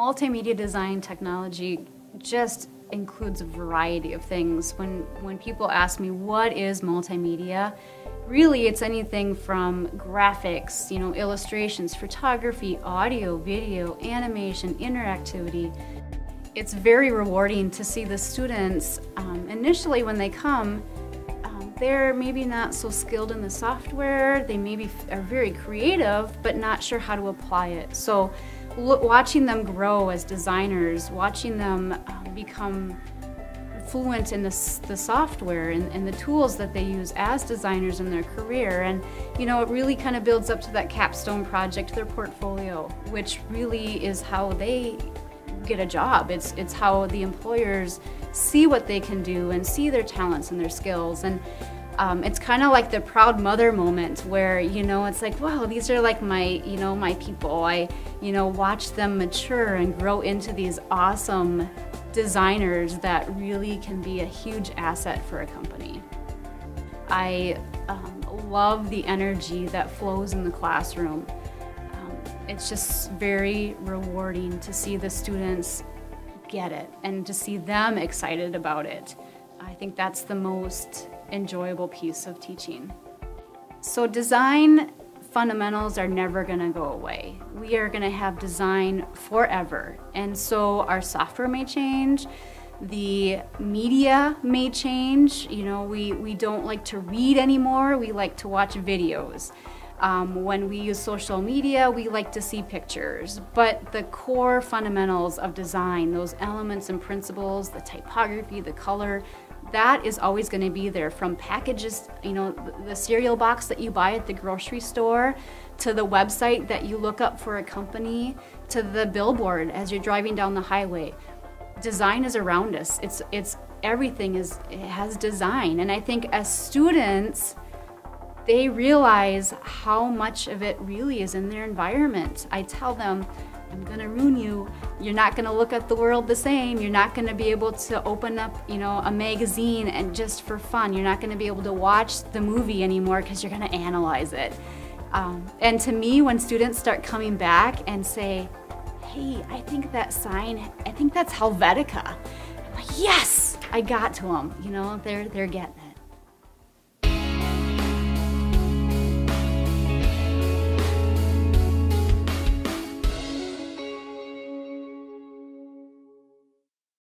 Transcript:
Multimedia design technology just includes a variety of things. When, when people ask me what is multimedia, really it's anything from graphics, you know, illustrations, photography, audio, video, animation, interactivity. It's very rewarding to see the students um, initially when they come um, they're maybe not so skilled in the software, they maybe are very creative but not sure how to apply it. So watching them grow as designers, watching them um, become fluent in the, the software and, and, the tools that they use as designers in their career. And, you know, it really kind of builds up to that capstone project, their portfolio, which really is how they get a job. It's, it's how the employers see what they can do and see their talents and their skills. And um, it's kind of like the proud mother moment where, you know, it's like, wow, these are like my, you know, my people. I, you know, watch them mature and grow into these awesome designers that really can be a huge asset for a company. I um, love the energy that flows in the classroom. Um, it's just very rewarding to see the students get it and to see them excited about it. I think that's the most enjoyable piece of teaching. So design fundamentals are never going to go away. We are going to have design forever. And so our software may change, the media may change. You know, we, we don't like to read anymore, we like to watch videos. Um, when we use social media, we like to see pictures, but the core fundamentals of design, those elements and principles, the typography, the color, that is always going to be there from packages, you know, the cereal box that you buy at the grocery store to the website that you look up for a company to the billboard as you're driving down the highway. Design is around us. It's it's everything is it has design and I think as students they realize how much of it really is in their environment. I tell them I'm gonna ruin you. You're not gonna look at the world the same. You're not gonna be able to open up, you know, a magazine and just for fun. You're not gonna be able to watch the movie anymore because you're gonna analyze it. Um, and to me, when students start coming back and say, hey, I think that sign, I think that's Helvetica. I'm like, yes, I got to them. You know, they're, they're getting it.